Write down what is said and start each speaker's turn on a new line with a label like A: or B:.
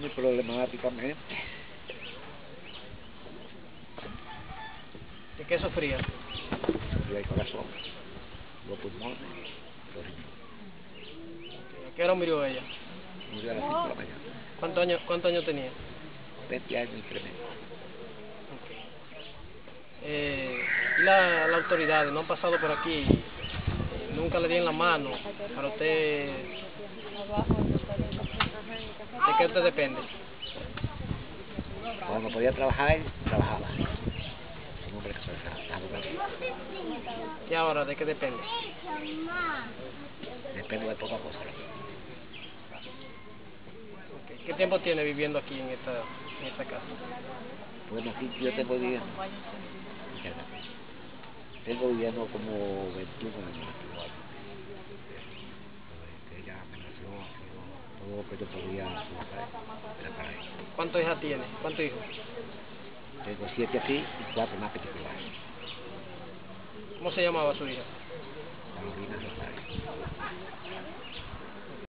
A: muy problemáticamente.
B: ¿De qué sufría?
A: Sufría el corazón, los pulmones, los riñones.
B: ¿A qué hora murió ella?
A: Murió a las 5 de la mañana.
B: ¿Cuántos años, cuántos años tenía?
A: 20 años y tremendo.
B: Eh, ¿Y la, las autoridades no han pasado por aquí? Nunca le dieron la mano para usted. ¿De qué usted depende?
A: Cuando podía trabajar, trabajaba.
B: ¿Y ahora de qué depende?
A: Depende de poca cosa.
B: Ok. ¿Qué tiempo tiene viviendo aquí en esta, en esta casa?
A: Bueno, aquí yo tengo viviendo. Tengo viviendo como 21 años. después
B: ¿Cuántos hijas tiene? ¿Cuántos hijos?
A: Tengo siete aquí y cuatro más particulares.
B: ¿Cómo se llamaba su hija? Carolina